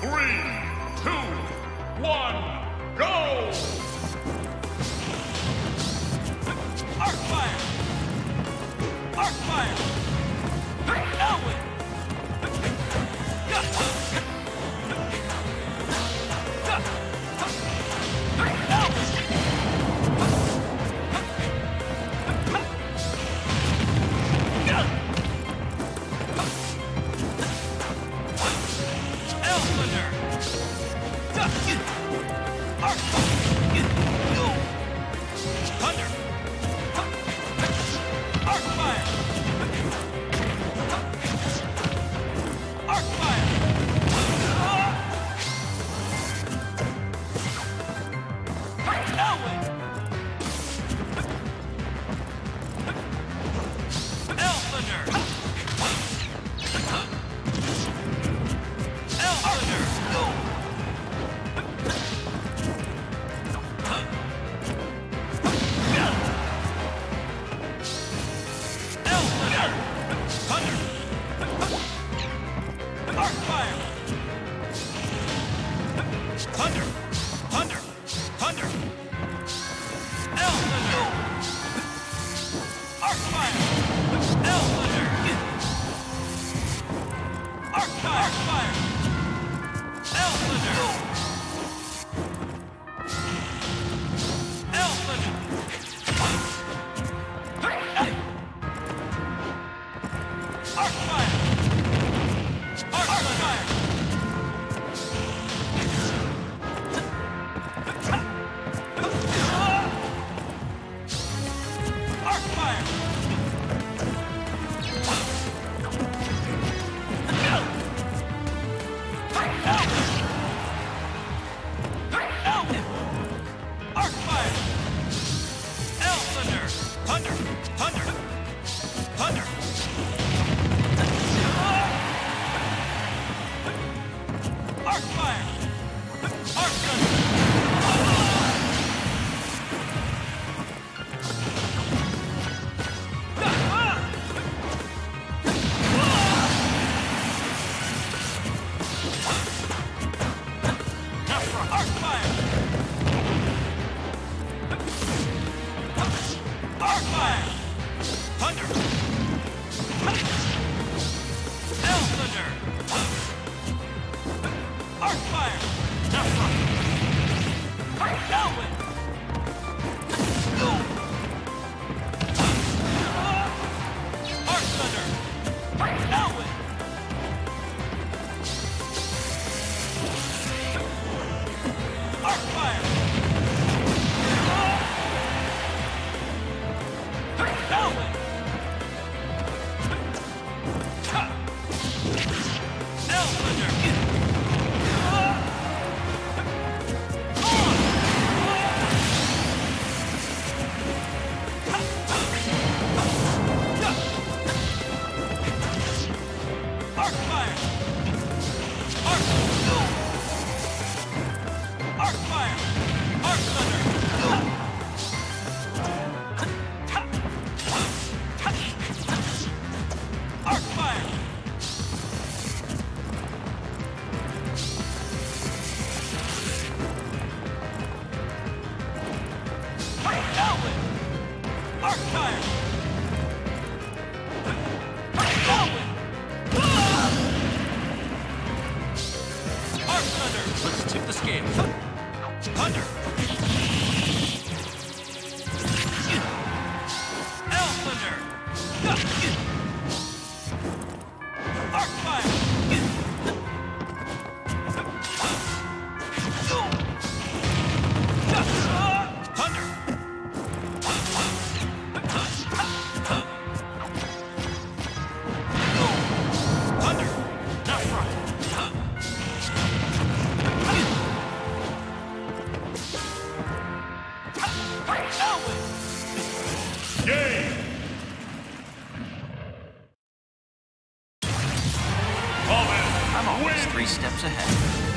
three, two, one, go! Arc fire! Arc fire! Thunder! Thunder! Thunder! L Thunder! Arc Fire! L Thunder! Arc Fire! Arc Fire! Elthunder! Arc fire! Arc! three steps ahead.